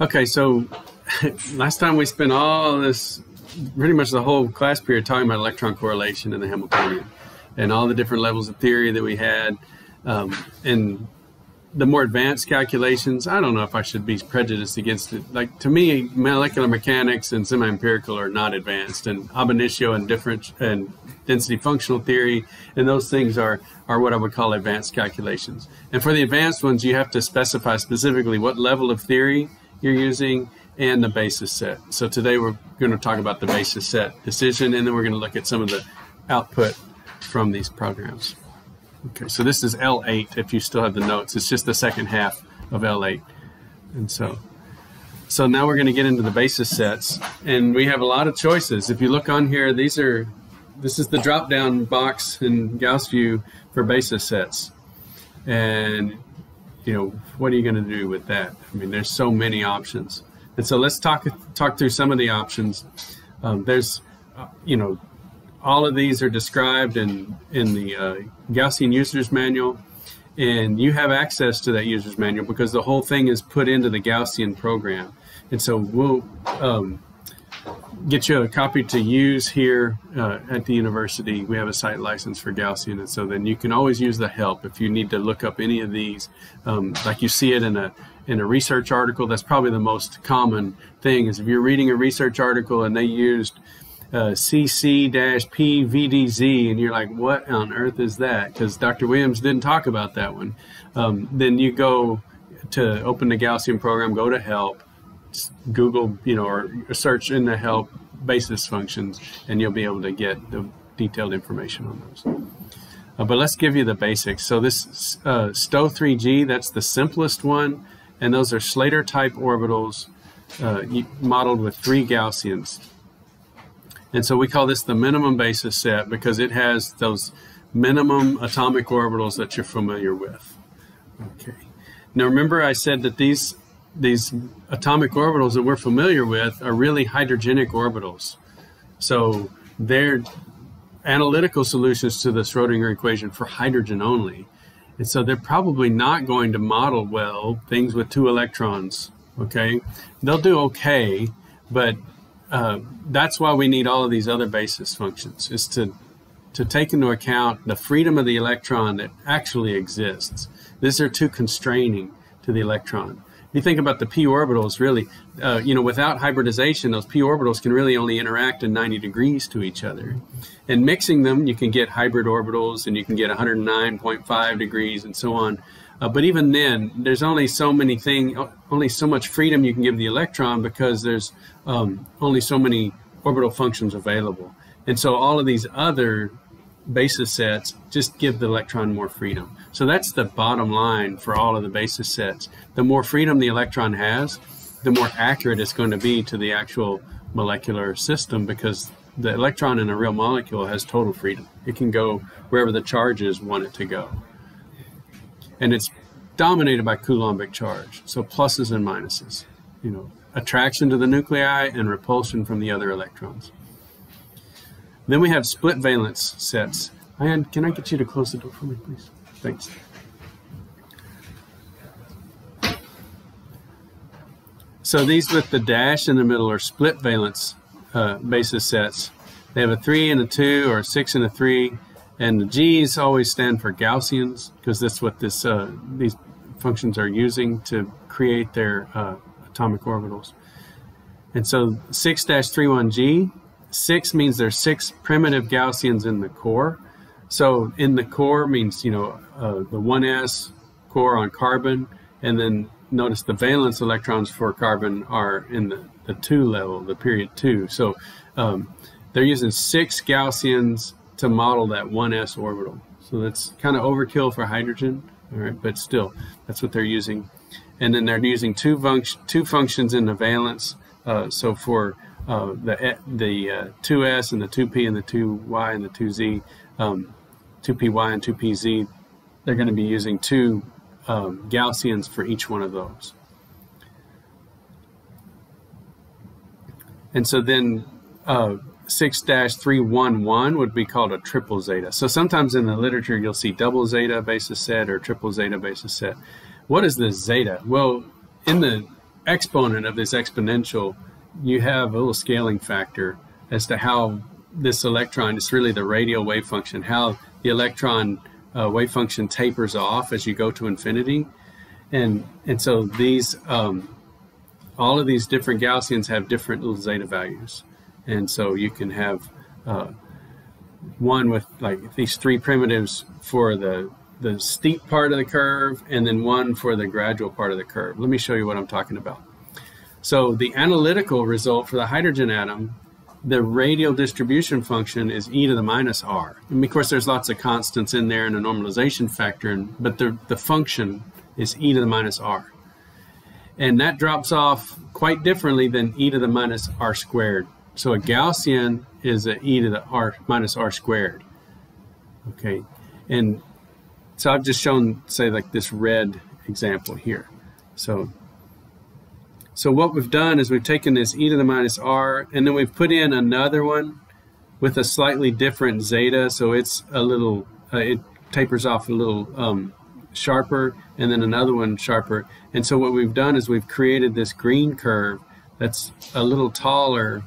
Okay, so last time we spent all this, pretty much the whole class period, talking about electron correlation in the Hamiltonian and all the different levels of theory that we had. Um, and the more advanced calculations, I don't know if I should be prejudiced against it. Like to me, molecular mechanics and semi-empirical are not advanced, and ab initio and different and density functional theory and those things are are what I would call advanced calculations. And for the advanced ones, you have to specify specifically what level of theory you're using and the basis set. So today we're going to talk about the basis set decision, and then we're going to look at some of the output from these programs. Okay, so this is L8 if you still have the notes. It's just the second half of L8. And so so now we're going to get into the basis sets and we have a lot of choices. If you look on here, these are this is the drop down box in GaussView for basis sets. And you know, what are you going to do with that? I mean, there's so many options. And so let's talk talk through some of the options. Um, there's uh, you know, all of these are described in in the uh, Gaussian user's manual, and you have access to that user's manual because the whole thing is put into the Gaussian program. And so we'll um, get you a copy to use here uh, at the university. We have a site license for Gaussian, and so then you can always use the help if you need to look up any of these. Um, like you see it in a in a research article. That's probably the most common thing is if you're reading a research article and they used uh, CC-PVDZ, and you're like, what on earth is that? Because Dr. Williams didn't talk about that one. Um, then you go to open the Gaussian program, go to help, Google, you know, or search in the help basis functions, and you'll be able to get the detailed information on those. Uh, but let's give you the basics. So this uh, STO3G, that's the simplest one, and those are Slater type orbitals uh, modeled with three Gaussians. And so we call this the minimum basis set because it has those minimum atomic orbitals that you're familiar with. Okay. Now remember I said that these these atomic orbitals that we're familiar with are really hydrogenic orbitals. So they're analytical solutions to the Schrodinger equation for hydrogen only. And so they're probably not going to model well things with two electrons. Okay. They'll do okay, but uh, that's why we need all of these other basis functions is to to take into account the freedom of the electron that actually exists. These are too constraining to the electron. If you think about the p orbitals, really, uh, you know, without hybridization, those p orbitals can really only interact in 90 degrees to each other. And mixing them, you can get hybrid orbitals, and you can get 109.5 degrees, and so on. Uh, but even then, there's only so many thing, only so much freedom you can give the electron because there's um, only so many orbital functions available. And so all of these other basis sets just give the electron more freedom. So that's the bottom line for all of the basis sets. The more freedom the electron has, the more accurate it's going to be to the actual molecular system because the electron in a real molecule has total freedom. It can go wherever the charges want it to go and it's dominated by Coulombic charge, so pluses and minuses. You know, attraction to the nuclei and repulsion from the other electrons. Then we have split valence sets. And can I get you to close the door for me, please? Thanks. So these with the dash in the middle are split valence uh, basis sets. They have a 3 and a 2 or a 6 and a 3 and the G's always stand for Gaussians because that's what this uh, these functions are using to create their uh, atomic orbitals. And so 6-31G, 6 means there's six primitive Gaussians in the core. So in the core means, you know, uh, the 1s core on carbon, and then notice the valence electrons for carbon are in the, the 2 level, the period 2. So um, they're using six Gaussians to model that 1s orbital. So that's kind of overkill for hydrogen, all right, but still, that's what they're using. And then they're using two, func two functions in the valence. Uh, so for uh, the the uh, 2s and the 2p and the 2y and the 2z, um, 2py and 2pz, they're going to be using two um, Gaussians for each one of those. And so then uh, 6-311 would be called a triple zeta. So sometimes in the literature you'll see double zeta basis set or triple zeta basis set. What is this zeta? Well, in the exponent of this exponential, you have a little scaling factor as to how this electron, it's really the radial wave function, how the electron uh, wave function tapers off as you go to infinity. And, and so these, um, all of these different Gaussians have different little zeta values. And so you can have uh, one with like these three primitives for the the steep part of the curve and then one for the gradual part of the curve. Let me show you what I'm talking about. So the analytical result for the hydrogen atom, the radial distribution function is e to the minus r. And of course, there's lots of constants in there and a normalization factor, but the, the function is e to the minus r. And that drops off quite differently than e to the minus r squared. So a Gaussian is e to the r minus r squared. Okay, and so I've just shown, say, like this red example here. So, so what we've done is we've taken this e to the minus r, and then we've put in another one with a slightly different zeta, so it's a little, uh, it tapers off a little um, sharper, and then another one sharper. And so what we've done is we've created this green curve that's a little taller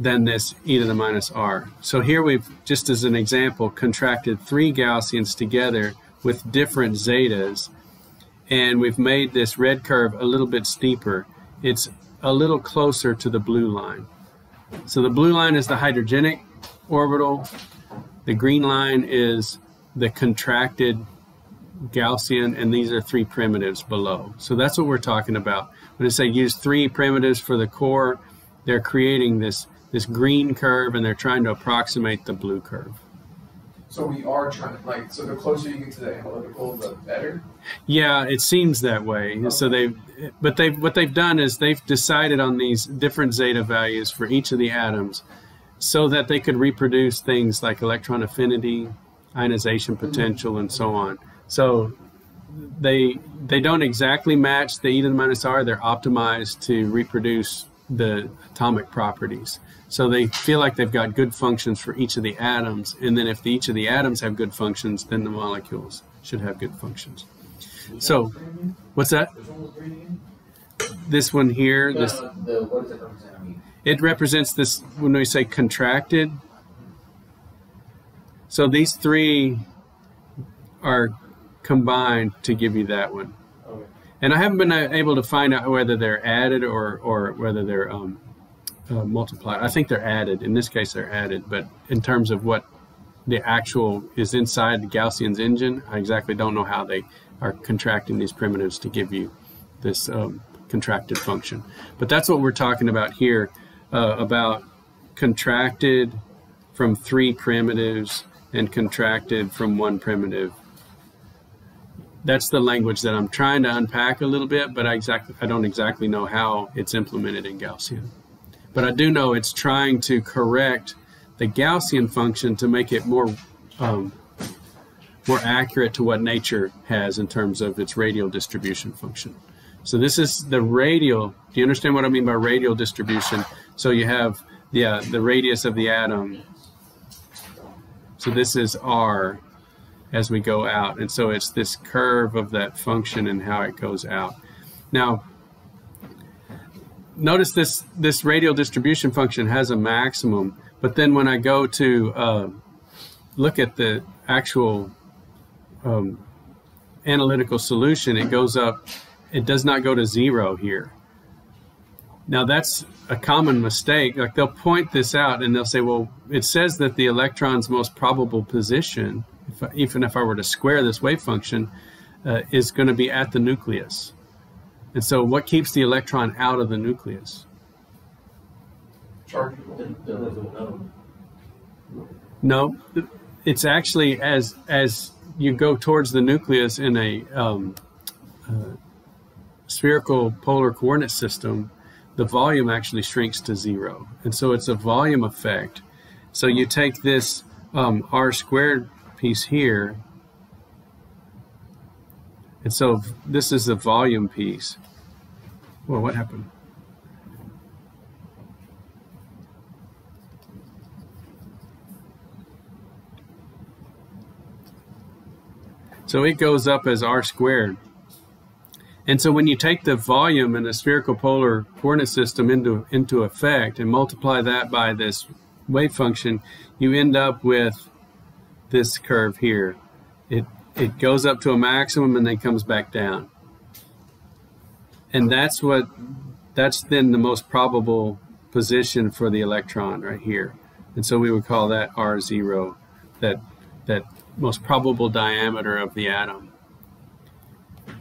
than this e to the minus r. So here we've, just as an example, contracted three Gaussians together with different zetas, and we've made this red curve a little bit steeper. It's a little closer to the blue line. So the blue line is the hydrogenic orbital, the green line is the contracted Gaussian, and these are three primitives below. So that's what we're talking about. When I say use three primitives for the core, they're creating this this green curve and they're trying to approximate the blue curve. So we are trying to like so the closer you get to the analytical, the better. Yeah, it seems that way. Okay. So they, but they what they've done is they've decided on these different zeta values for each of the atoms, so that they could reproduce things like electron affinity, ionization mm-hmm. potential, and so on. So they they don't exactly match the e to the minus r. They're optimized to reproduce the atomic properties. So they feel like they've got good functions for each of the atoms, and then if the, each of the atoms have good functions, then the molecules should have good functions. So, what's that? This one here. This. It represents this when we say contracted. So these three are combined to give you that one. And I haven't been able to find out whether they're added or, or whether they're um, uh. I think they're added. In this case, they're added. But in terms of what the actual is inside the Gaussian's engine, I exactly don't know how they are contracting these primitives to give you this um, contracted function. But that's what we're talking about here, uh, about contracted from three primitives and contracted from one primitive. That's the language that I'm trying to unpack a little bit, but I exactly I don't exactly know how it's implemented in Gaussian. But I do know it's trying to correct the Gaussian function to make it more um, more accurate to what nature has in terms of its radial distribution function. So this is the radial. Do you understand what I mean by radial distribution? So you have yeah, the radius of the atom. So this is r as we go out. And so it's this curve of that function and how it goes out. Now, notice this, this radial distribution function has a maximum, but then when I go to uh, look at the actual um, analytical solution, it goes up, it does not go to zero here. Now that's a common mistake. Like they'll point this out and they'll say, well, it says that the electron's most probable position, if I, even if I were to square this wave function, uh, is going to be at the nucleus. And so, what keeps the electron out of the nucleus? No, it's actually as as you go towards the nucleus in a um, uh, spherical polar coordinate system, the volume actually shrinks to zero, and so it's a volume effect. So you take this um, r squared piece here, and so this is the volume piece. Well, what happened? So it goes up as r squared. And so when you take the volume in the spherical polar coordinate system into, into effect and multiply that by this wave function, you end up with this curve here. It, it goes up to a maximum and then comes back down. And that's what, that's then the most probable position for the electron right here. And so we would call that R0, that, that most probable diameter of the atom.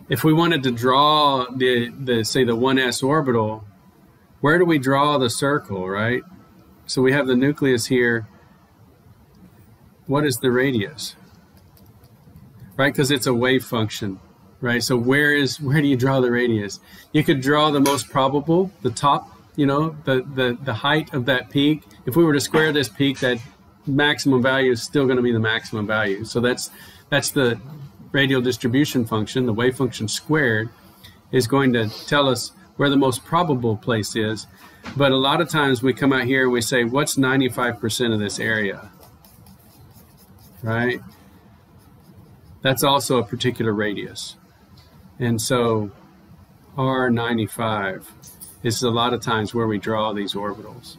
If we wanted to draw the, the say the 1s orbital, where do we draw the circle, right? So we have the nucleus here. What is the radius? Right, because it's a wave function, right? So where is where do you draw the radius? You could draw the most probable, the top, you know, the the the height of that peak. If we were to square this peak, that maximum value is still going to be the maximum value. So that's that's the radial distribution function, the wave function squared, is going to tell us where the most probable place is. But a lot of times we come out here and we say, what's 95% of this area? Right? That's also a particular radius. And so R95 is a lot of times where we draw these orbitals.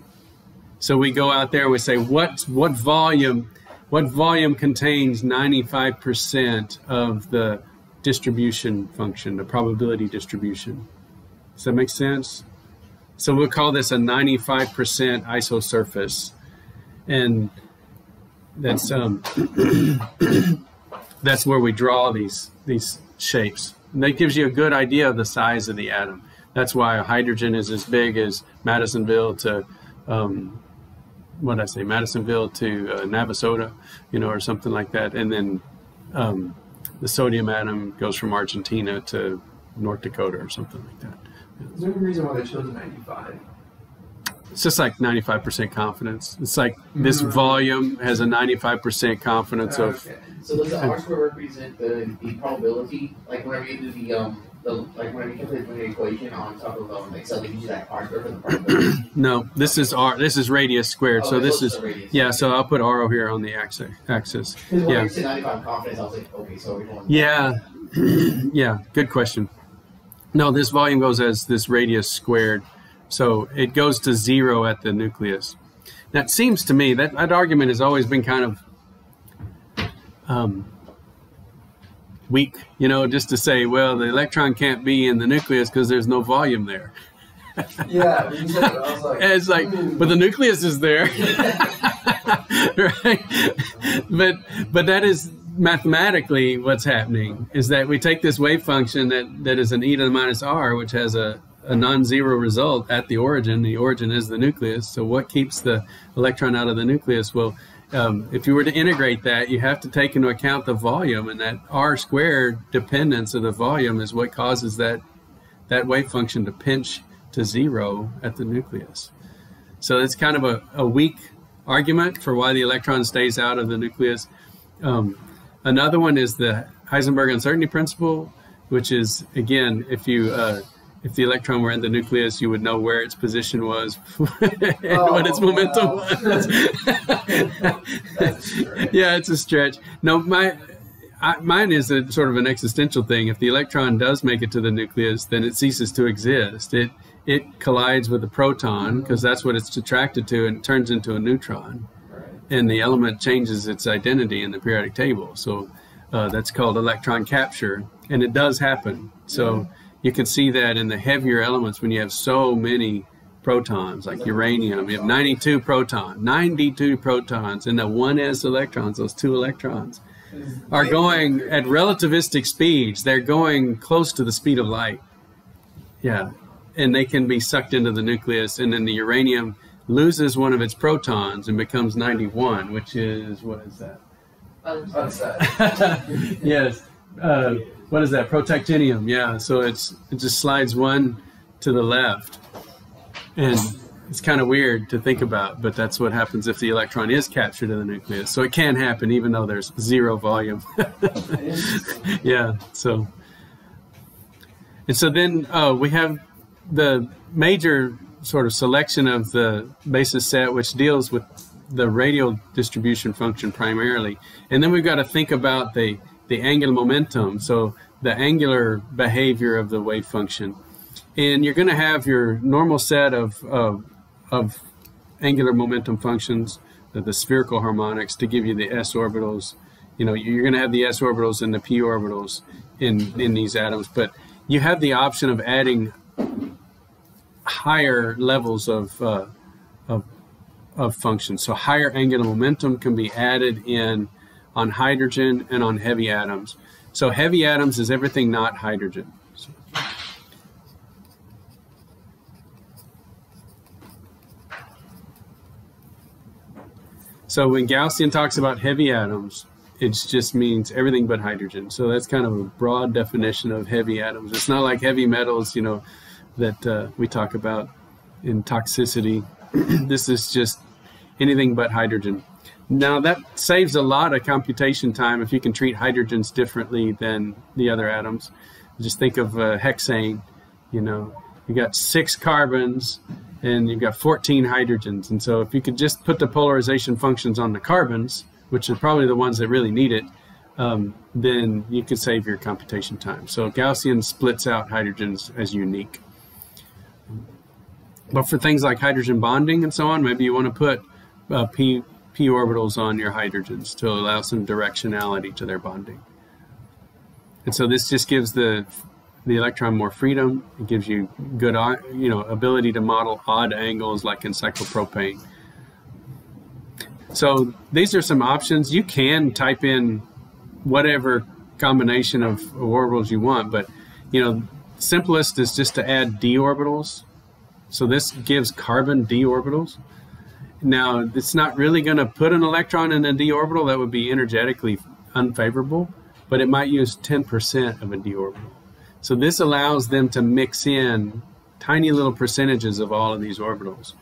So we go out there we say, what, what volume what volume contains 95% of the distribution function, the probability distribution? Does that make sense? So we'll call this a 95% isosurface. And that's um, that's where we draw these these shapes. And that gives you a good idea of the size of the atom. That's why hydrogen is as big as Madisonville to um, what did I say, Madisonville to uh, Navasota, you know, or something like that. And then um, the sodium atom goes from Argentina to North Dakota or something like that. Is there any reason why they chose 95? It's just like 95% confidence. It's like this Mhm. volume has a 95% confidence of. Okay. So does the R square represent the, the probability? Like whenever you do the um the like whenever you calculate the equation on top of um Excel, they use that R square for the probability. No, this is R. This is radius squared. So Oh, this is yeah. So I'll put RO here on the axis. Axis. Yeah. you said 95 confidence, I was like, okay, so we're going. Yeah, yeah. Good question. No, this volume goes as this radius squared, so it goes to zero at the nucleus. It seems to me that that argument has always been kind of um, weak. You know, just to say, well, the electron can't be in the nucleus because there's no volume there. Yeah, when said I was like, it's like, but the nucleus is there, right? But but that is mathematically what's happening is that we take this wave function that that is an e to the minus r, which has a a non-zero result at the origin. The origin is the nucleus. So what keeps the electron out of the nucleus? Well, um, if you were to integrate that, you have to take into account the volume, and that r squared dependence of the volume is what causes that that wave function to pinch to zero at the nucleus. So it's kind of a, a weak argument for why the electron stays out of the nucleus. Um, another one is the Heisenberg uncertainty principle, which is again, if you uh, if the electron were in the nucleus, you would know where its position was and what its Oh, momentum wow. was. Yeah, it's a stretch. No, my I, mine is a sort of an existential thing. If the electron does make it to the nucleus, then it ceases to exist. It it collides with the proton because that's what it's attracted to, and turns into a neutron, Right. and the element changes its identity in the periodic table. So uh, that's called electron capture, and it does happen. So you can see that in the heavier elements when you have so many protons, like uranium, you have 92 protons, 92 protons, and the 1s electrons, those two electrons, are going at relativistic speeds. They're going close to the speed of light. Yeah. And they can be sucked into the nucleus, and then the uranium loses one of its protons and becomes 91, which is, what is that? Yes. Uh, what is that? Protactinium. Yeah. So it's it just slides one to the left, and it's kind of weird to think about, but that's what happens if the electron is captured in the nucleus. So it can happen even though there's zero volume. Yeah. So and so then uh, we have the major sort of selection of the basis set, which deals with the radial distribution function primarily, and then we've got to think about the the angular momentum. So the angular behavior of the wave function. And you're going to have your normal set of, of, of angular momentum functions, the, the spherical harmonics to give you the s orbitals. You know, you're going to have the s orbitals and the p orbitals in, in these atoms, but you have the option of adding higher levels of, uh, of, of functions. So higher angular momentum can be added in on hydrogen and on heavy atoms. So heavy atoms is everything not hydrogen. So, when Gaussian talks about heavy atoms, it just means everything but hydrogen. So that's kind of a broad definition of heavy atoms. It's not like heavy metals, you know, that uh, we talk about in toxicity. this is just anything but hydrogen. Now that saves a lot of computation time if you can treat hydrogens differently than the other atoms. Just think of uh, hexane, you know, you got six carbons and you've got 14 hydrogens. And so if you could just put the polarization functions on the carbons, which are probably the ones that really need it, um, then you could save your computation time. So Gaussian splits out hydrogens as unique. But for things like hydrogen bonding and so on, maybe you want to put uh, P p orbitals on your hydrogens to allow some directionality to their bonding. And so this just gives the the electron more freedom. It gives you good, uh, you know, ability to model odd angles like in cyclopropane. So these are some options. You can type in whatever combination of orbitals you want, but you know, simplest is just to add d orbitals. So this gives carbon d orbitals. Now, it's not really going to put an electron in a d orbital. That would be energetically unfavorable, but it might use 10% of a d orbital. So this allows them to mix in tiny little percentages of all of these orbitals.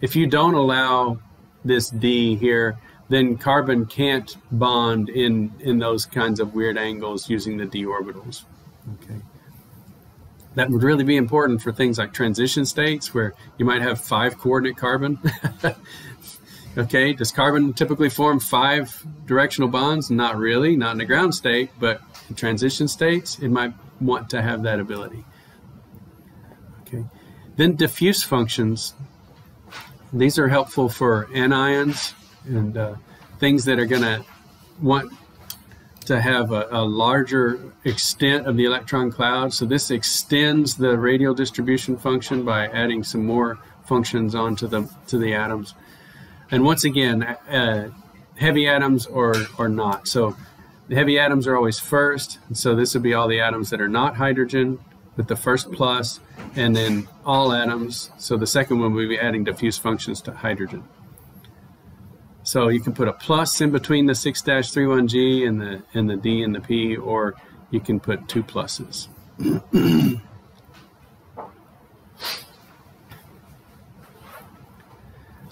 If you don't allow this d here, then carbon can't bond in, in those kinds of weird angles using the d orbitals. Okay. That would really be important for things like transition states where you might have five coordinate carbon. okay, does carbon typically form five directional bonds? Not really, not in the ground state, but in transition states, it might want to have that ability. Okay, then diffuse functions. These are helpful for anions and uh, things that are going to want to have a, a, larger extent of the electron cloud. So this extends the radial distribution function by adding some more functions onto the to the atoms. And once again, uh, heavy atoms or or not. So the heavy atoms are always first. So this would be all the atoms that are not hydrogen with the first plus, and then all atoms. So the second one would be adding diffuse functions to hydrogen. So you can put a plus in between the 6-31G and the, and the D and the P, or you can put two pluses.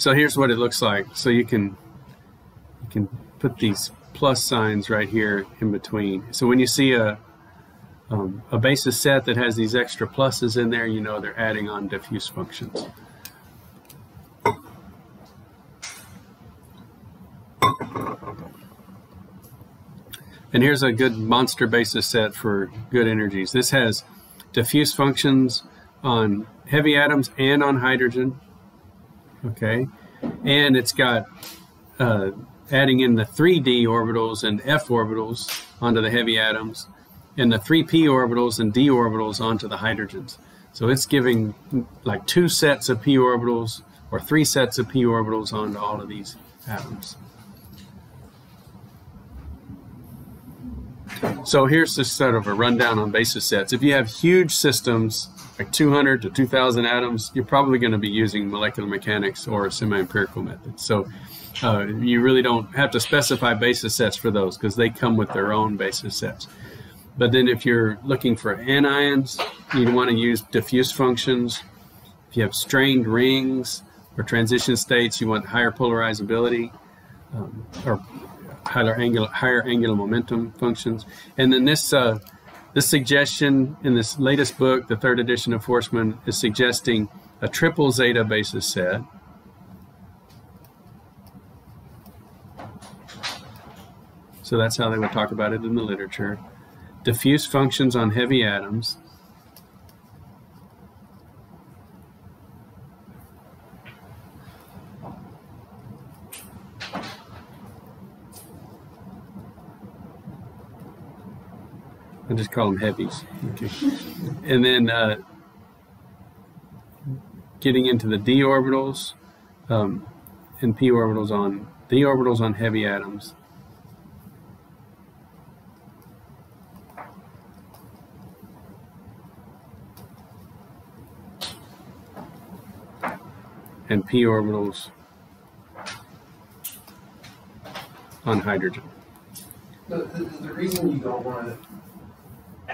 so here's what it looks like. So you can, you can put these plus signs right here in between. So when you see a, um, a basis set that has these extra pluses in there, you know they're adding on diffuse functions. And here's a good monster basis set for good energies. This has diffuse functions on heavy atoms and on hydrogen. Okay. And it's got uh, adding in the 3d orbitals and f orbitals onto the heavy atoms and the 3p orbitals and d orbitals onto the hydrogens. So it's giving like two sets of p orbitals or three sets of p orbitals onto all of these atoms. So here's just sort of a rundown on basis sets. If you have huge systems, like 200 to 2,000 atoms, you're probably going to be using molecular mechanics or semi-empirical methods. So uh, you really don't have to specify basis sets for those because they come with their own basis sets. But then if you're looking for anions, you want to use diffuse functions. If you have strained rings or transition states, you want higher polarizability um, or higher angular, higher angular momentum functions. And then this uh, this suggestion in this latest book, the third edition of Foresman, is suggesting a triple zeta basis set. So that's how they would talk about it in the literature. diffuse functions on heavy atoms, I just call them heavies. Okay. And then uh, getting into the d orbitals um, and p orbitals on d orbitals on heavy atoms. And p orbitals on hydrogen. The, the, the reason you don't want to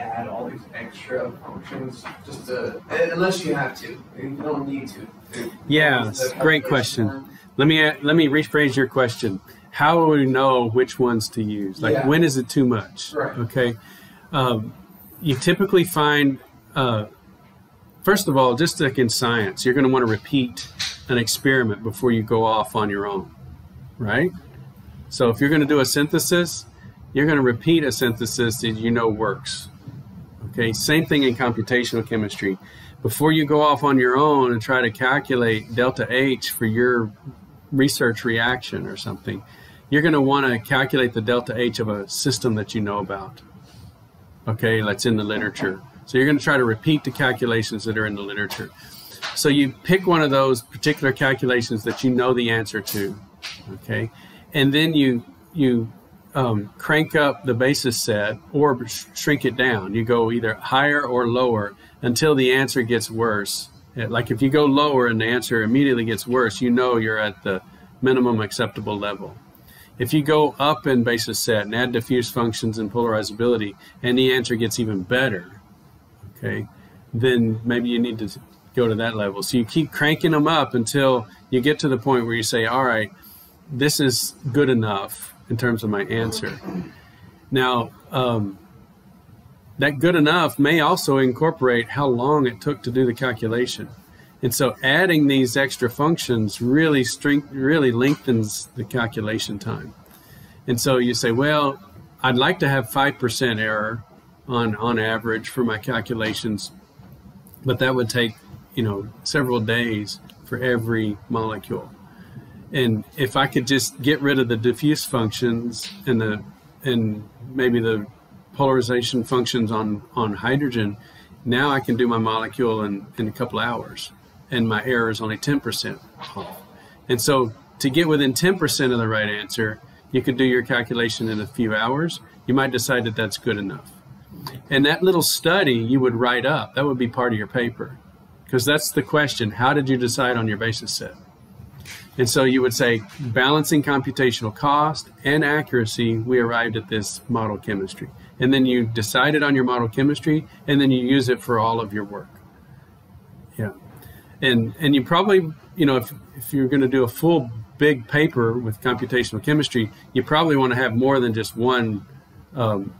add all these extra functions just to, unless you have to, you don't need to. Yeah, great question. form, Let me let me rephrase your question. How do we know which ones to use? Like Yeah. when is it too much? Right. Okay. Um, you typically find, uh, first of all, just like in science, you're going to want to repeat an experiment before you go off on your own, right? So if you're going to do a synthesis, you're going to repeat a synthesis that you know works. Okay. Same thing in computational chemistry. Before you go off on your own and try to calculate delta H for your research reaction or something, you're going to want to calculate the delta H of a system that you know about. Okay, that's in the literature. So you're going to try to repeat the calculations that are in the literature. So you pick one of those particular calculations that you know the answer to. Okay, and then you you um, crank up the basis set or sh- shrink it down. You go either higher or lower until the answer gets worse. Uh, Like if you go lower and the answer immediately gets worse, you know you're at the minimum acceptable level. If you go up in basis set and add diffuse functions and polarizability, and the answer gets even better, okay, then maybe you need to go to that level. So you keep cranking them up until you get to the point where you say, all right, this is good enough in terms of my answer. Now, um, that good enough may also incorporate how long it took to do the calculation. And so adding these extra functions really strength, really lengthens the calculation time. And so you say, well, I'd like to have 5% error on, on average for my calculations, but that would take, you know, several days for every molecule. And if I could just get rid of the diffuse functions and the and maybe the polarization functions on on hydrogen, now I can do my molecule in, in a couple hours, and my error is only 10% off. And so to get within 10% of the right answer, you could do your calculation in a few hours. You might decide that that's good enough. And that little study you would write up, that would be part of your paper. Because that's the question how did you decide on your basis set? And so you would say, balancing computational cost and accuracy, we arrived at this model chemistry. And then you decided on your model chemistry, and then you use it for all of your work. Yeah. And and you probably, you know, if, if you're going to do a full big paper with computational chemistry, you probably want to have more than just one um,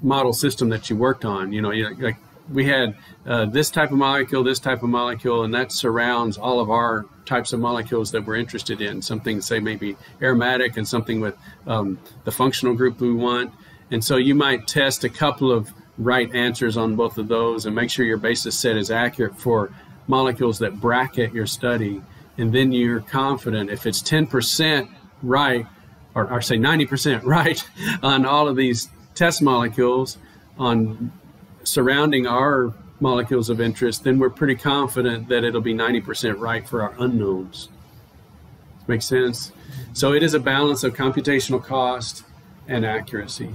model system that you worked on. You know, like we had uh, this type of molecule, this type of molecule, and that surrounds all of our types of molecules that we're interested in. Something, say, maybe aromatic, and something with um, the functional group we want. And so you might test a couple of right answers on both of those and make sure your basis set is accurate for molecules that bracket your study. And then you're confident if it's 10% right, or, or say 90% right on all of these test molecules on surrounding our molecules of interest, then we're pretty confident that it'll be 90% right for our unknowns. Make sense? So it is a balance of computational cost and accuracy.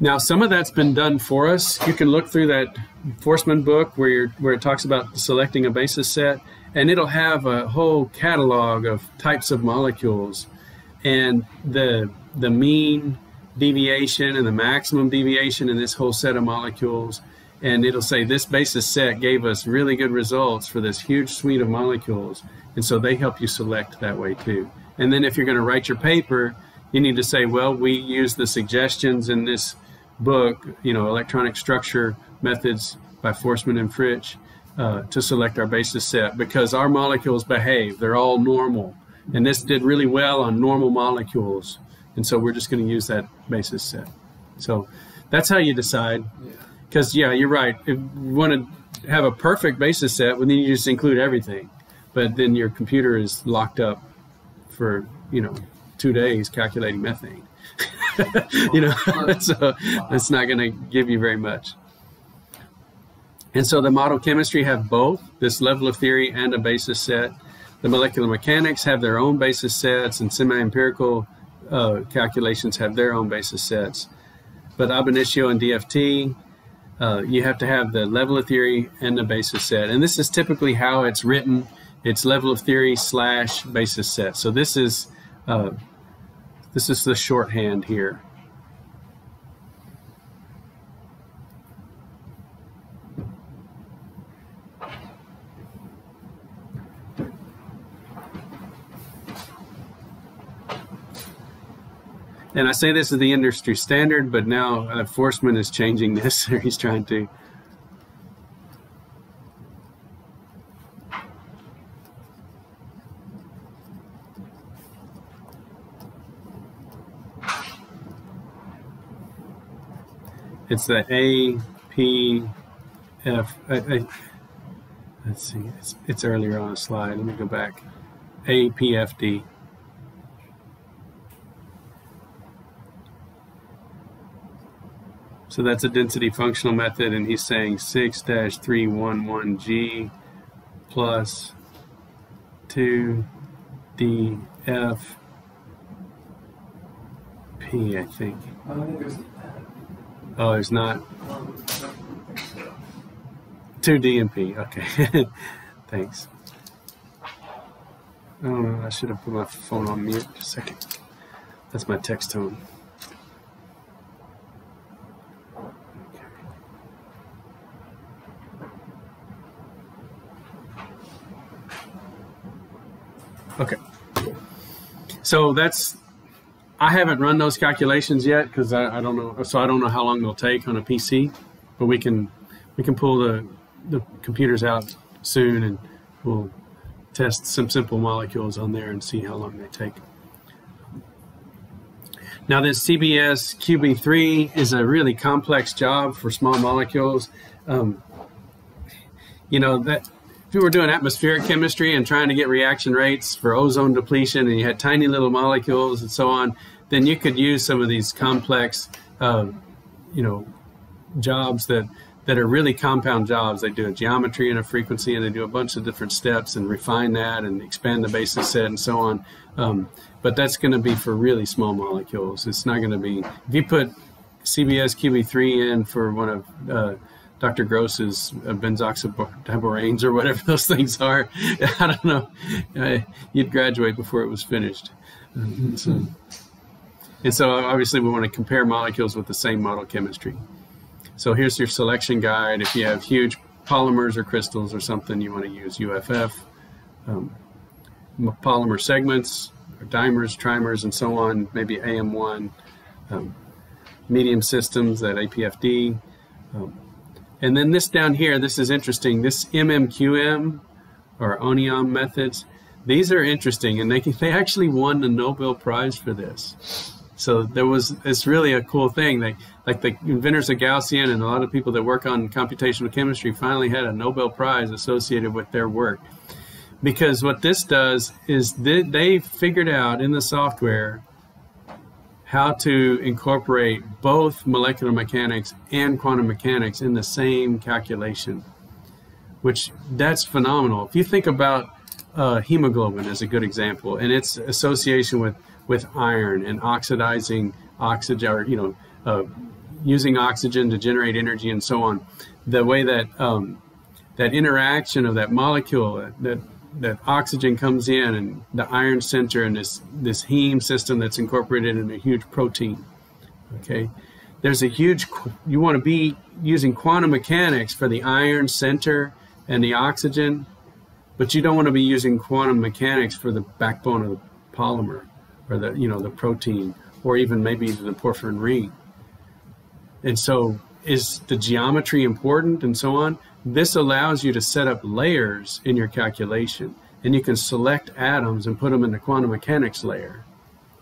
Now, some of that's been done for us. You can look through that Foresman book where, where it talks about selecting a basis set, and it'll have a whole catalog of types of molecules and the, the mean deviation and the maximum deviation in this whole set of molecules. And it'll say this basis set gave us really good results for this huge suite of molecules. And so they help you select that way too. And then if you're going to write your paper, you need to say, well, we use the suggestions in this book, you know, electronic structure methods by Foresman and Frisch, uh, to select our basis set because our molecules behave. They're all normal. And this did really well on normal molecules. And so we're just going to use that basis set. So that's how you decide. Yeah. Because, yeah, you're right. If you want to have a perfect basis set, well, then you just include everything. But then your computer is locked up for, you know, two days calculating methane. you know, so it's not going to give you very much. And so the model chemistry have both this level of theory and a basis set. The molecular mechanics have their own basis sets, and semi-empirical uh, calculations have their own basis sets. But ab initio and DFT, uh, you have to have the level of theory and the basis set. And this is typically how it's written. It's level of theory slash basis set. So this is uh, this is the shorthand here. And I say this is the industry standard, but now in Foresman is changing this. He's trying to. It's the A, P, F. I, I, let's see. It's, it's earlier on the slide. Let me go back. A, P, F, D. So that's a density functional method, and he's saying 6-311G plus 2DF P, I think. I don't Oh, there's not. um, 2D and P. Okay. Thanks. Oh, I should have put my phone on mute. Just a second. That's my text tone. Okay. So that's I haven't run those calculations yet because I, I don't know. So I don't know how long they'll take on a PC, but we can we can pull the the computers out soon and we'll test some simple molecules on there and see how long they take. Now this CBS QB3 is a really complex job for small molecules. Um, you know that if you were doing atmospheric chemistry and trying to get reaction rates for ozone depletion and you had tiny little molecules and so on, then you could use some of these complex, uh, you know, jobs that that are really compound jobs. They do a geometry and a frequency, and they do a bunch of different steps and refine that and expand the basis set and so on. Um, but that's going to be for really small molecules. It's not going to be if you put CBS QB3 in for one of uh, Dr. Gross's uh, benzoxyboranes or whatever those things are. I don't know. Uh, you'd graduate before it was finished. Um, so, and so obviously we want to compare molecules with the same model chemistry. So here's your selection guide. If you have huge polymers or crystals or something, you want to use UFF. Um, polymer segments, or dimers, trimers, and so on, maybe AM1. Um, medium systems, that APFD. Um, and then this down here, this is interesting. This MMQM or ONIOM methods, these are interesting, and they they actually won the Nobel Prize for this. So there was it's really a cool thing. They like the inventors of Gaussian and a lot of people that work on computational chemistry finally had a Nobel Prize associated with their work. Because what this does is they, they figured out in the software how to incorporate both molecular mechanics and quantum mechanics in the same calculation, which that's phenomenal. If you think about uh, hemoglobin as a good example and its association with, with iron and oxidizing oxygen, or, you know, uh, using oxygen to generate energy and so on, the way that um, that interaction of that molecule that that oxygen comes in and the iron center and this this heme system that's incorporated in a huge protein okay? There's a huge you want to be using quantum mechanics for the iron center and the oxygen but you don't want to be using quantum mechanics for the backbone of the polymer or the you know the protein or even maybe the porphyrin ring. And so is the geometry important and so on this allows you to set up layers in your calculation, and you can select atoms and put them in the quantum mechanics layer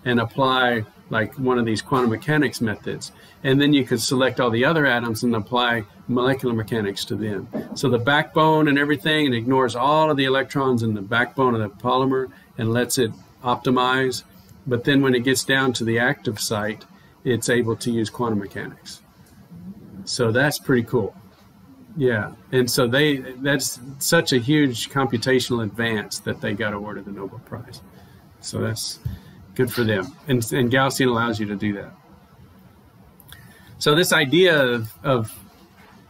and apply like one of these quantum mechanics methods. And then you could select all the other atoms and apply molecular mechanics to them. So the backbone and everything, it ignores all of the electrons in the backbone of the polymer and lets it optimize. But then when it gets down to the active site, it's able to use quantum mechanics. So that's pretty cool. Yeah, and so they that's such a huge computational advance that they got awarded the Nobel Prize. So that's good for them. And, and Gaussian allows you to do that. So this idea of, of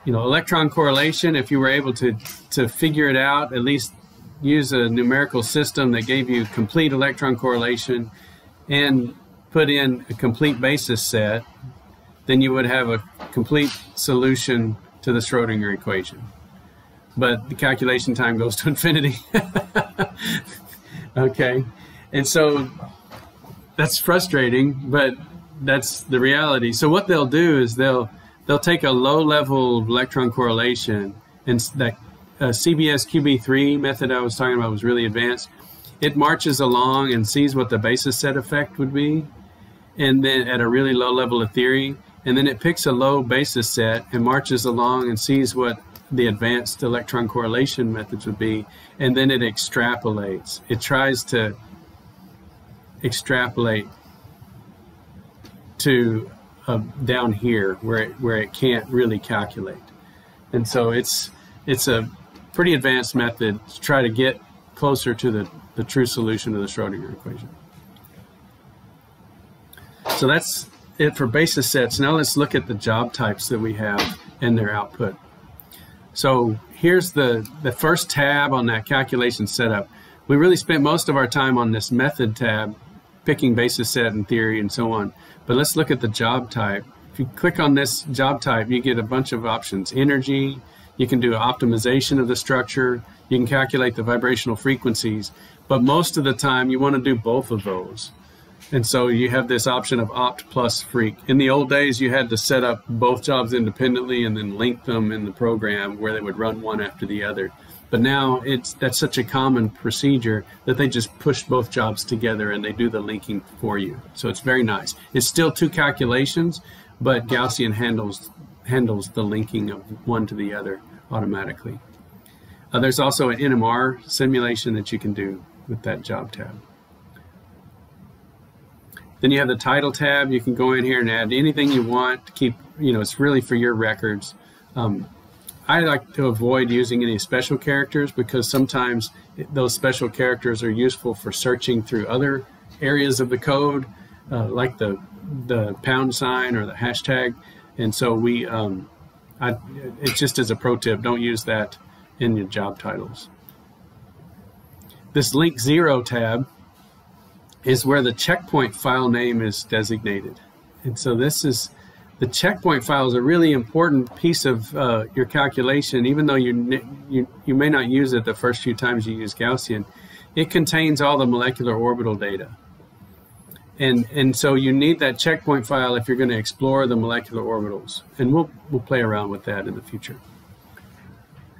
you know electron correlation, if you were able to to figure it out, at least use a numerical system that gave you complete electron correlation and put in a complete basis set, then you would have a complete solution to the Schrodinger equation. But the calculation time goes to infinity. okay. And so that's frustrating, but that's the reality. So what they'll do is they'll they'll take a low level electron correlation and that uh, CBS QB3 method I was talking about was really advanced. It marches along and sees what the basis set effect would be, and then at a really low level of theory, and then it picks a low basis set and marches along and sees what the advanced electron correlation methods would be, and then it extrapolates. It tries to extrapolate to uh, down here where it, where it can't really calculate, and so it's it's a pretty advanced method to try to get closer to the, the true solution to the Schrodinger equation. So that's it for basis sets. Now let's look at the job types that we have and their output. So here's the, the first tab on that calculation setup. We really spent most of our time on this method tab, picking basis set and theory and so on. But let's look at the job type. If you click on this job type, you get a bunch of options. Energy, you can do optimization of the structure, you can calculate the vibrational frequencies, but most of the time you want to do both of those. And so you have this option of opt plus freq. In the old days, you had to set up both jobs independently and then link them in the program where they would run one after the other. But now it's that's such a common procedure that they just push both jobs together and they do the linking for you. So it's very nice. It's still two calculations, but Gaussian handles handles the linking of one to the other automatically. Uh, there's also an NMR simulation that you can do with that job tab. Then you have the title tab. You can go in here and add anything you want to keep, you know, it's really for your records. Um, I like to avoid using any special characters because sometimes those special characters are useful for searching through other areas of the code, uh, like the the pound sign or the hashtag. And so we, um, I, it's just as a pro tip, don't use that in your job titles. This link zero tab is where the checkpoint file name is designated. And so this is the checkpoint file is a really important piece of uh, your calculation, even though you, you, you may not use it the first few times you use Gaussian. It contains all the molecular orbital data. And, and so you need that checkpoint file if you're going to explore the molecular orbitals. And we'll, we'll play around with that in the future.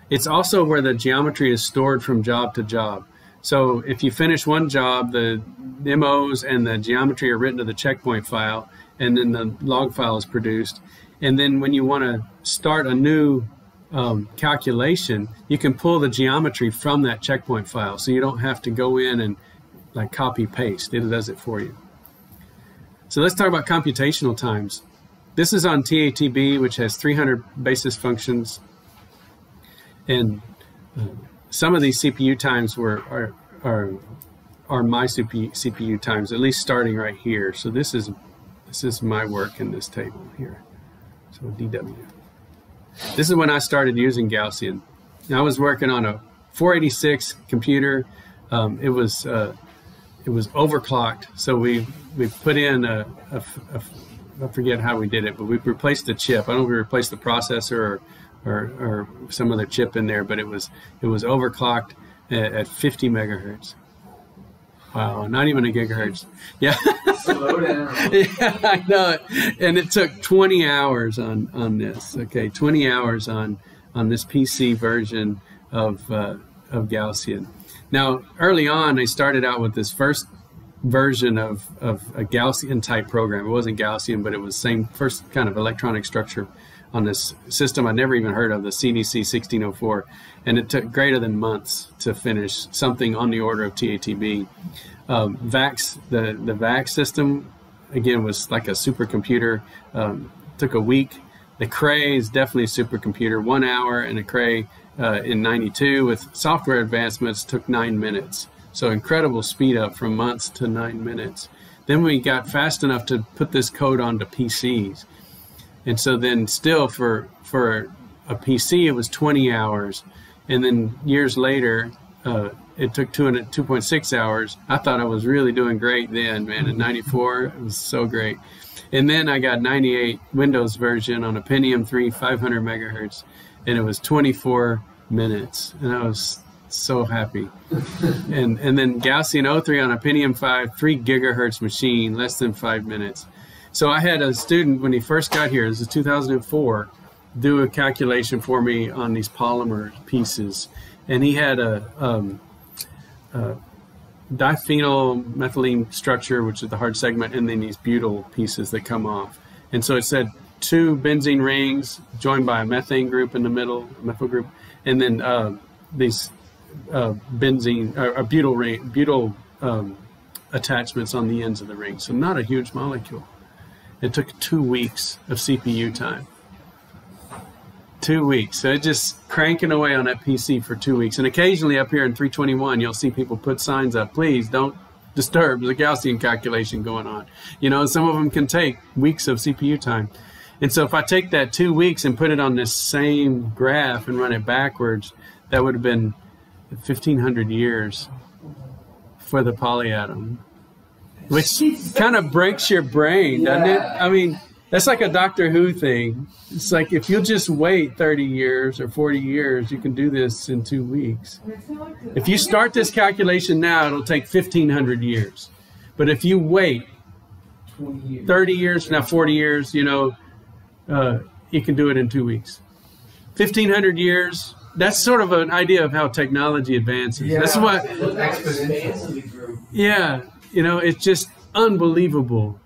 It's also where the geometry is stored from job to job. So if you finish one job, the MOs and the geometry are written to the checkpoint file, and then the log file is produced. And then when you want to start a new um, calculation, you can pull the geometry from that checkpoint file, so you don't have to go in and like copy paste. It does it for you. So let's talk about computational times. This is on TATB, which has 300 basis functions, and uh, some of these CPU times were are are, are my CPU, times, at least starting right here. So this is this is my work in this table here. So DW. This is when I started using Gaussian. I was working on a 486 computer. Um, it was uh, it was overclocked, so we we put in a, a, a I forget how we did it, but we replaced the chip. I don't know if we replaced the processor or or, or some other chip in there, but it was it was overclocked at, at 50 megahertz. Wow, not even a gigahertz. Yeah. Slow down. yeah, I know it. And it took 20 hours on on this. Okay, 20 hours on on this PC version of uh, of Gaussian. Now, early on, I started out with this first version of, of a Gaussian type program. It wasn't Gaussian, but it was same first kind of electronic structure on this system I never even heard of, the CDC 1604. And it took greater than months to finish something on the order of TATB. Um, VAX, the, the VAX system, again, was like a supercomputer. Um, took a week. The Cray is definitely a supercomputer, one hour, and a Cray uh, in 92 with software advancements took nine minutes. So incredible speed up from months to nine minutes. Then we got fast enough to put this code onto PCs. And so then still for for a PC it was 20 hours. And then years later, uh, it took two and 2.6 hours. I thought I was really doing great then, man. At 94, it was so great. And then I got 98 Windows version on a Pentium 3, 500 megahertz, and it was 24 minutes, and I was so happy. and and then Gaussian 03 on a Pentium 5, 3 gigahertz machine, less than five minutes. So I had a student when he first got here, this is 2004, do a calculation for me on these polymer pieces. And he had a, um, a diphenyl methylene structure, which is the hard segment, and then these butyl pieces that come off. And so it said two benzene rings joined by a methane group in the middle, a methyl group, and then uh, these uh, benzene or, or butyl ring, butyl um, attachments on the ends of the ring. So not a huge molecule. It took two weeks of CPU time. Two weeks. So just cranking away on that PC for two weeks. And occasionally up here in 321, you'll see people put signs up, please don't disturb the Gaussian calculation going on. You know, some of them can take weeks of CPU time. And so if I take that two weeks and put it on this same graph and run it backwards, that would have been 1500 years for the polyatom, which kind of breaks your brain, doesn't it? I mean, that's like a Doctor Who thing. It's like if you'll just wait 30 years or 40 years, you can do this in two weeks. If you start this calculation now, it'll take 1500 years. But if you wait 30 years, now 40 years, you know, uh, you can do it in two weeks. 1500 years, that's sort of an idea of how technology advances. Yeah. That's what, yeah, you know, it's just unbelievable.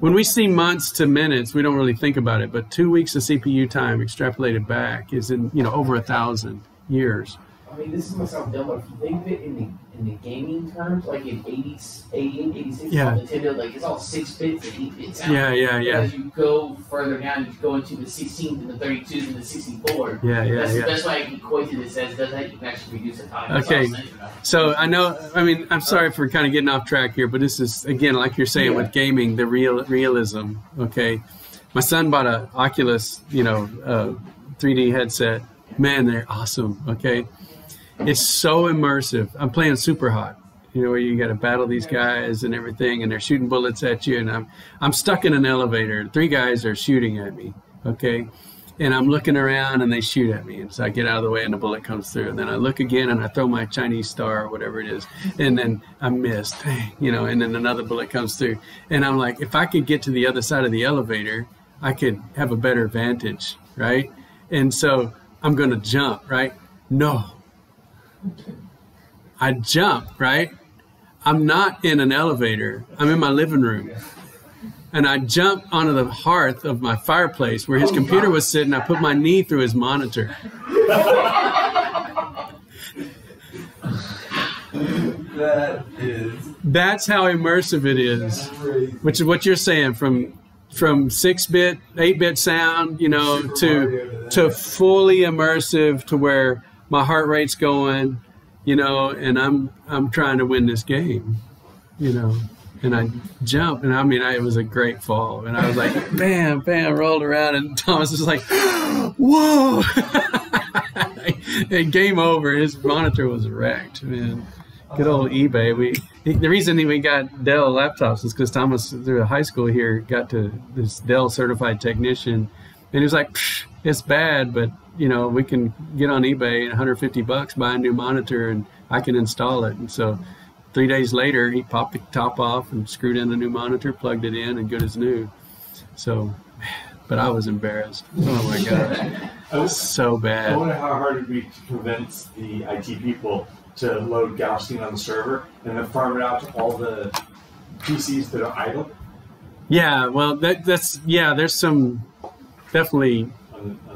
When we see months to minutes, we don't really think about it, but two weeks of CPU time extrapolated back is in, you know, over a thousand years. I mean, this is dumb, but if you think of it in in the gaming terms, like in 80s, 88, 86, Yeah. Nintendo, like it's all six bits and eight bits. sound. Yeah, yeah, yeah. As you go further down, you go into the 16th and the 32s and the 64. Yeah, yeah, that's, yeah. That's why I equated this as does that you can actually reduce the time. Okay. all I was thinking about. So I know, I mean, I'm sorry for kind of getting off track here, but this is again, like you're saying with gaming, the real realism. Okay, my son bought a Oculus, you know, uh, 3D headset. Man, they're awesome. Okay, it's so immersive. I'm playing SUPERHOT. You know, where you got to battle these guys and everything, and they're shooting bullets at you, and I'm I'm stuck in an elevator. Three guys are shooting at me. Okay, and I'm looking around and they shoot at me. And so I get out of the way and the bullet comes through. And then I look again and I throw my Chinese star or whatever it is. And then I missed, you know, and then another bullet comes through. And I'm like, if I could get to the other side of the elevator, I could have a better vantage, right? And so I'm going to jump, right? No. I jump, right? I'm not in an elevator. I'm in my living room and I jumped onto the hearth of my fireplace where his oh, computer was sitting. I put my knee through his monitor. That is That's how immersive it is, which is what you're saying from from six bit, eight bit sound, you know, to Mario to that. to fully immersive to where my heart rate's going, you know, and I'm I'm trying to win this game, you know. And I jumped, and I mean, I, it was a great fall. And I was like, bam, bam, rolled around, and Thomas was like, whoa! and game over. His monitor was wrecked, man. Good old eBay. We the reason we got Dell laptops is because Thomas through high school here got to this Dell certified technician, and he was like, "Psh, "It's bad, but you know we can get on eBay at 150 bucks, buy a new monitor, and I can install it." And so, three days later, he popped the top off and screwed in a new monitor, plugged it in, and good as new. So, but I was embarrassed. Oh my gosh, I, was, so bad. I wonder how hard it would be to convince the IT people to load Gaussian on the server and then farm it out to all the PCs that are idle Yeah, well, that that's yeah. There's some definitely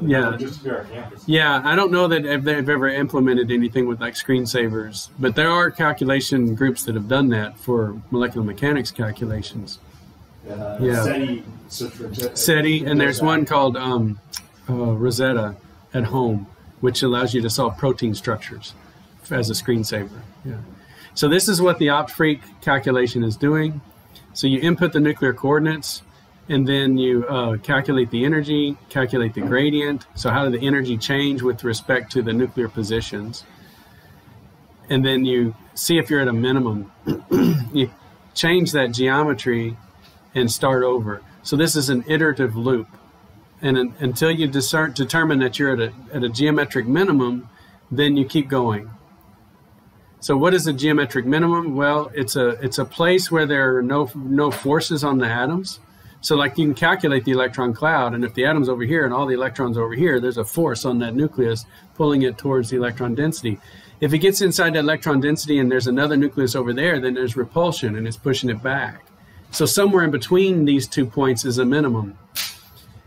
Yeah. just to be our campus. Yeah, I don't know that if they've ever implemented anything with like screensavers, but there are calculation groups that have done that for molecular mechanics calculations. Uh, Yeah. SETI, SETI, and there's one called um, uh, Rosetta at home, which allows you to solve protein structures as a screensaver. Yeah. So this is what the Opt+Freq calculation is doing. So you input the nuclear coordinates, and then you uh, calculate the energy, calculate the gradient. So how did the energy change with respect to the nuclear positions? And then you see if you're at a minimum. you change that geometry and start over. So this is an iterative loop. And un- until you discern, determine that you're at a, at a geometric minimum, then you keep going. So what is a geometric minimum? Well, it's a it's a place where there are no no forces on the atoms. So like you can calculate the electron cloud, and if the atom's over here and all the electrons over here, there's a force on that nucleus pulling it towards the electron density. If it gets inside that electron density and there's another nucleus over there, then there's repulsion and it's pushing it back. So somewhere in between these two points is a minimum,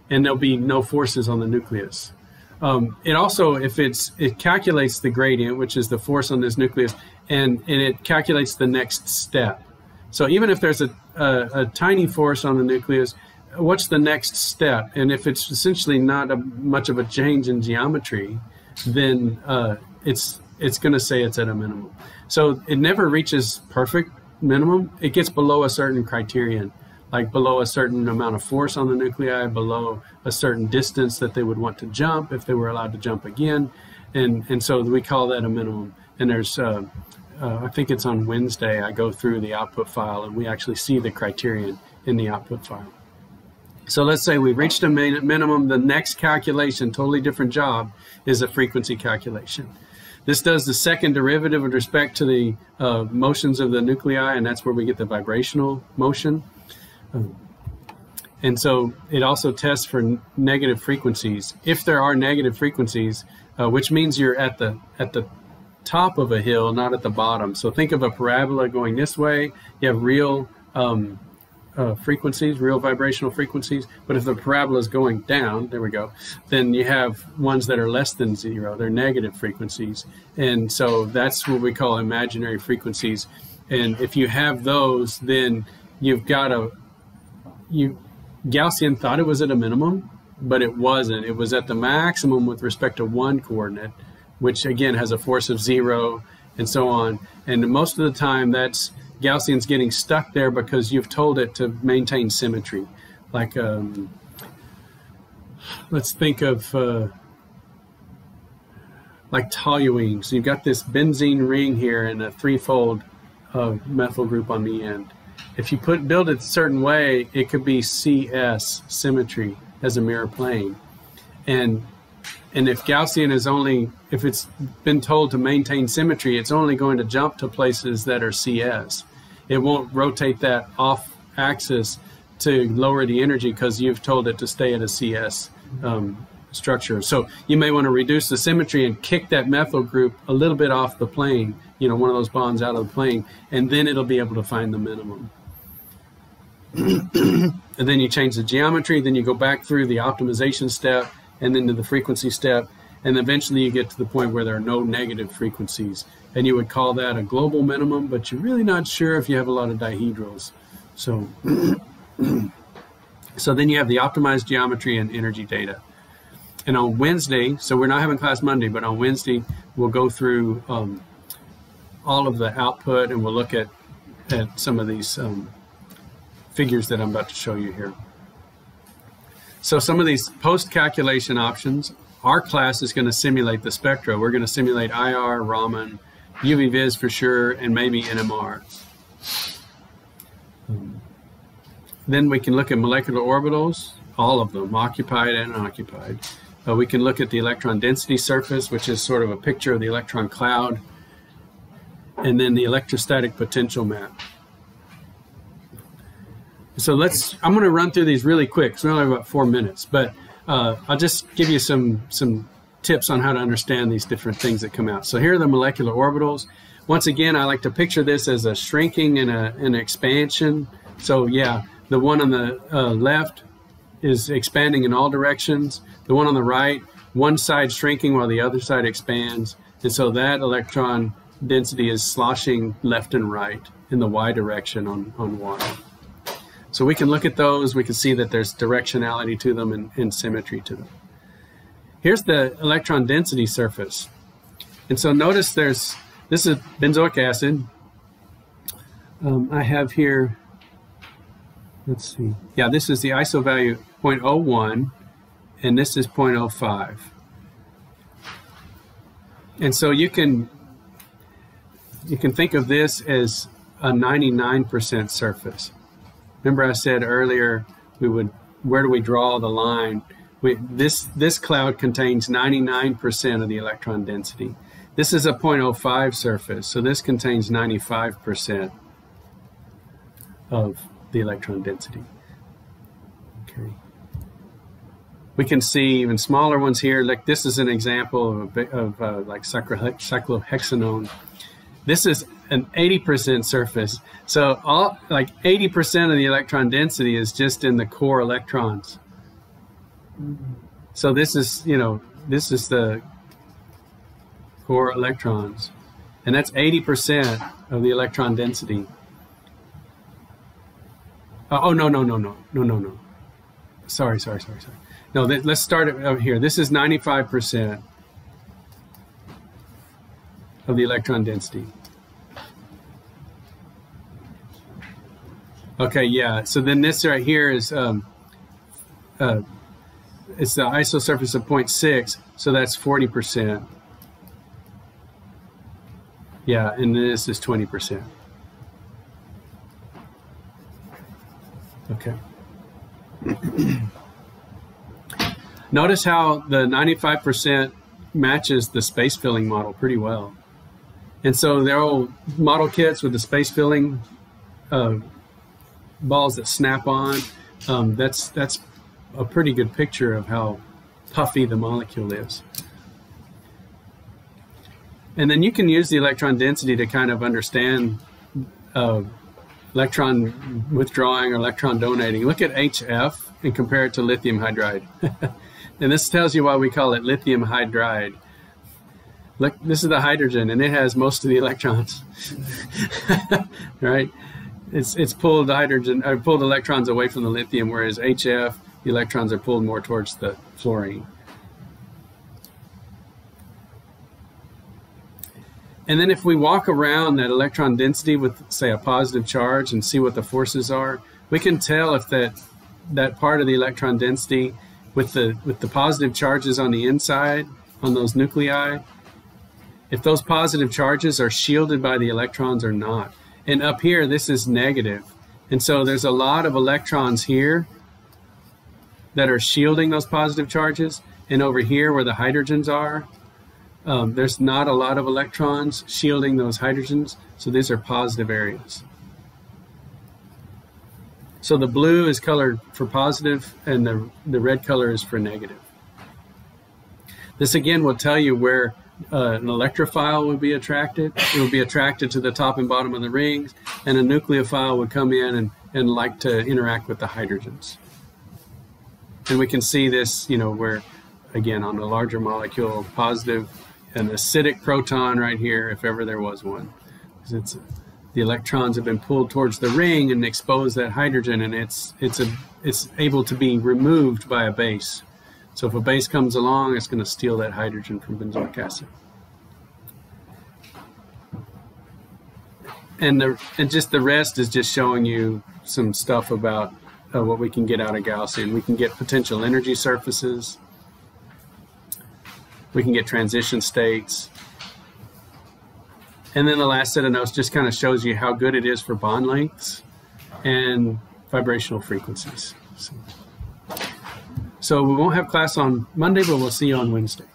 and there'll be no forces on the nucleus. Um, it also, if it's, it calculates the gradient, which is the force on this nucleus, and, and it calculates the next step. So even if there's a, a, a tiny force on the nucleus, what's the next step? And if it's essentially not a, much of a change in geometry, then uh, it's it's going to say it's at a minimum. So it never reaches perfect minimum. It gets below a certain criterion, like below a certain amount of force on the nuclei, below a certain distance that they would want to jump if they were allowed to jump again, and and so we call that a minimum. And there's uh, uh, I think it's on Wednesday. I go through the output file and we actually see the criterion in the output file. So let's say we've reached a min- minimum. The next calculation, totally different job, is a frequency calculation. This does the second derivative with respect to the uh, motions of the nuclei, and that's where we get the vibrational motion. Um, and so it also tests for negative frequencies. If there are negative frequencies, uh, which means you're at the at the top of a hill, not at the bottom. So think of a parabola going this way. You have real um, uh, frequencies, real vibrational frequencies. But if the parabola is going down, there we go, then you have ones that are less than zero. They're negative frequencies. And so that's what we call imaginary frequencies. And if you have those, then you've got a, you, Gaussian thought it was at a minimum, but it wasn't. It was at the maximum with respect to one coordinate, which again has a force of zero and so on. And most of the time, that's Gaussian's getting stuck there because you've told it to maintain symmetry. Like, um, let's think of uh, like toluene. So you've got this benzene ring here and a threefold uh, methyl group on the end. If you put build it a certain way, it could be CS symmetry as a mirror plane, and and if Gaussian is only if it's been told to maintain symmetry, it's only going to jump to places that are CS. It won't rotate that off axis to lower the energy because you've told it to stay at a CS um, structure. So you may want to reduce the symmetry and kick that methyl group a little bit off the plane, you know, one of those bonds out of the plane, and then it'll be able to find the minimum. and then you change the geometry, then you go back through the optimization step and then to the frequency step, and eventually you get to the point where there are no negative frequencies. And you would call that a global minimum, but you're really not sure if you have a lot of dihedrals. So, so then you have the optimized geometry and energy data. And on Wednesday, so we're not having class Monday, but on Wednesday we'll go through um, all of the output and we'll look at at some of these um, figures that I'm about to show you here. So some of these post-calculation options, our class is going to simulate the spectra. We're going to simulate IR, Raman, UV vis for sure, and maybe NMR. Then we can look at molecular orbitals, all of them, occupied and unoccupied. Uh, we can look at the electron density surface, which is sort of a picture of the electron cloud, and then the electrostatic potential map. So let's, I'm going to run through these really quick. So we only have about four minutes, but uh, I'll just give you some, some tips on how to understand these different things that come out. So here are the molecular orbitals. Once again, I like to picture this as a shrinking and a, an expansion. So yeah, the one on the uh, left is expanding in all directions. The one on the right, one side shrinking while the other side expands. And so that electron density is sloshing left and right in the y direction on, on water. So we can look at those, we can see that there's directionality to them and, and symmetry to them. Here's the electron density surface. And so notice there's, this is benzoic acid. Um, I have here, let's see, yeah, this is the ISO value 0.01, and this is 0.05. And so you can you can think of this as a 99% surface. Remember I said earlier we would where do we draw the line? We, this this cloud contains 99% of the electron density. This is a 0.05 surface, so this contains 95% of the electron density. Okay. We can see even smaller ones here. Like this is an example of, a, of uh, like cyclohexanone. This is an 80% surface. So all like 80% of the electron density is just in the core electrons. So this is, you know, this is the core electrons. And that's 80% of the electron density. Uh, oh, no, no, no, no, no, no, no. Sorry, sorry, sorry, sorry. No, let's start it over here. This is 95% of the electron density. Okay, yeah. So then this right here is um, uh, it's the isosurface of 0.6, so that's 40%. Yeah, and this is 20%. Okay. Notice how the 95% matches the space filling model pretty well. And so they're all model kits with the space filling uh, balls that snap on. Um, that's that's a pretty good picture of how puffy the molecule is. And then you can use the electron density to kind of understand uh, electron withdrawing or electron donating. Look at HF and compare it to lithium hydride. and this tells you why we call it lithium hydride. Look, this is the hydrogen, and it has most of the electrons, right? It's it's pulled hydrogen, or uh, pulled electrons away from the lithium, whereas HF, the electrons are pulled more towards the fluorine. And then if we walk around that electron density with, say, a positive charge and see what the forces are, we can tell if that that part of the electron density with the with the positive charges on the inside on those nuclei if those positive charges are shielded by the electrons or not and up here this is negative. And so there's a lot of electrons here that are shielding those positive charges. And over here where the hydrogens are um, there's not a lot of electrons shielding those hydrogens. So these are positive areas. So the blue is colored for positive and the, the red color is for negative. This again will tell you where uh, an electrophile would be attracted. It would be attracted to the top and bottom of the rings, and a nucleophile would come in and, and like to interact with the hydrogens. And we can see this, you know, where, again, on the larger molecule, positive, an acidic proton right here, if ever there was one. It's the electrons have been pulled towards the ring and expose that hydrogen and it's it's a it's able to be removed by a base so if a base comes along it's going to steal that hydrogen from benzoic acid and the and just the rest is just showing you some stuff about uh, what we can get out of Gaussian. We can get potential energy surfaces. We can get transition states. And then the last set of notes just kind of shows you how good it is for bond lengths and vibrational frequencies. So, so we won't have class on Monday, but we'll see you on Wednesday.